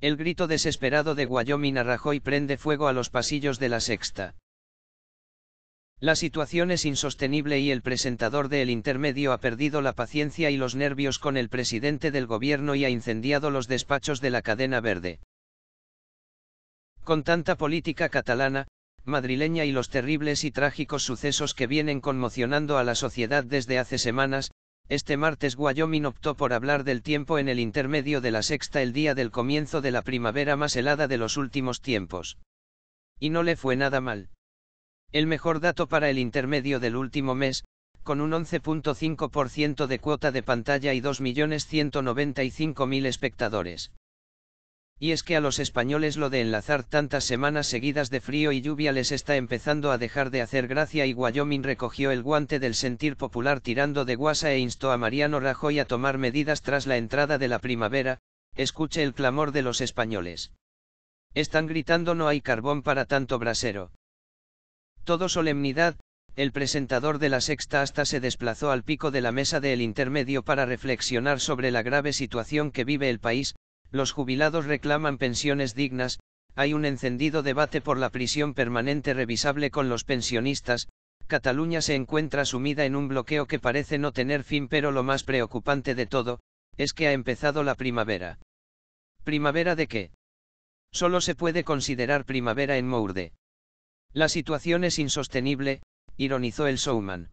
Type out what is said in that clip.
El grito desesperado de Wyoming a Rajoy prende fuego a los pasillos de la sexta. La situación es insostenible y el presentador de El Intermedio ha perdido la paciencia y los nervios con el presidente del gobierno y ha incendiado los despachos de la cadena verde. Con tanta política catalana, madrileña y los terribles y trágicos sucesos que vienen conmocionando a la sociedad desde hace semanas, este martes Wyoming optó por hablar del tiempo en el intermedio de la sexta el día del comienzo de la primavera más helada de los últimos tiempos. Y no le fue nada mal. El mejor dato para el intermedio del último mes, con un 11.5% de cuota de pantalla y 2.195.000 espectadores. Y es que a los españoles lo de enlazar tantas semanas seguidas de frío y lluvia les está empezando a dejar de hacer gracia y Wyoming recogió el guante del sentir popular tirando de guasa e instó a Mariano Rajoy a tomar medidas tras la entrada de la primavera, escuche el clamor de los españoles. Están gritando no hay carbón para tanto brasero. Todo solemnidad, el presentador de la sexta hasta se desplazó al pico de la mesa del intermedio para reflexionar sobre la grave situación que vive el país, los jubilados reclaman pensiones dignas, hay un encendido debate por la prisión permanente revisable con los pensionistas, Cataluña se encuentra sumida en un bloqueo que parece no tener fin pero lo más preocupante de todo, es que ha empezado la primavera. ¿Primavera de qué? Solo se puede considerar primavera en Mourde. La situación es insostenible, ironizó el showman.